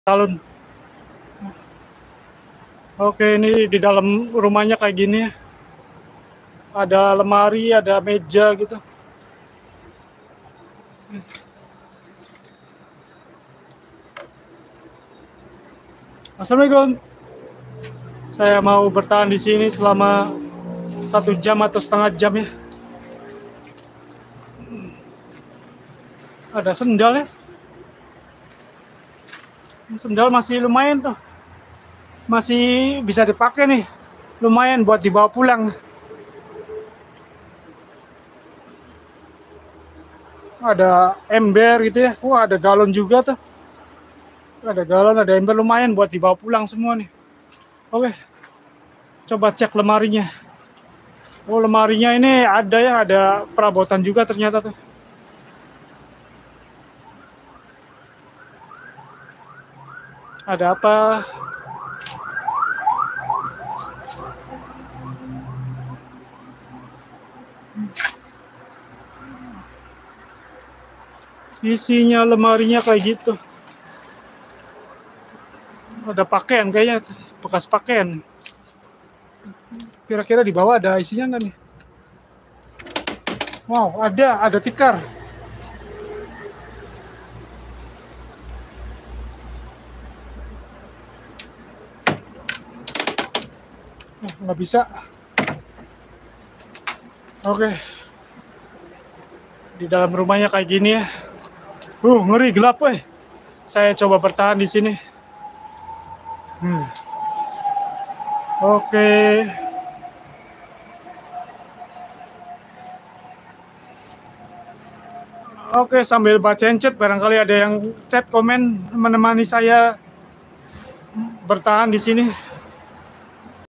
Talun. Oke, ini di dalam rumahnya kayak gini. Ada lemari, ada meja gitu. Assalamualaikum. Saya mau bertahan di sini selama satu jam atau setengah jam ya. Ada sendal ya. Sendal masih lumayan tuh. Masih bisa dipakai nih. Lumayan buat dibawa pulang. Ada ember gitu ya. Wah, ada galon juga tuh. Ada galon, ada ember lumayan buat dibawa pulang semua nih. Oke. Coba cek lemarinya. Oh, lemarinya ini ada ya, ada perabotan juga ternyata tuh. Ada apa? Isinya lemarinya kayak gitu. Ada pakaian kayaknya, bekas pakaian. Kira-kira di bawah ada isinya nggak nih? Wow, ada, ada tikar. Nggak bisa. Oke. Di dalam rumahnya kayak gini ya. Uh, ngeri gelap weh. Saya coba bertahan di sini. Hmm. Oke. Oke, sambil bacain chat, barangkali ada yang chat komen menemani saya bertahan di sini.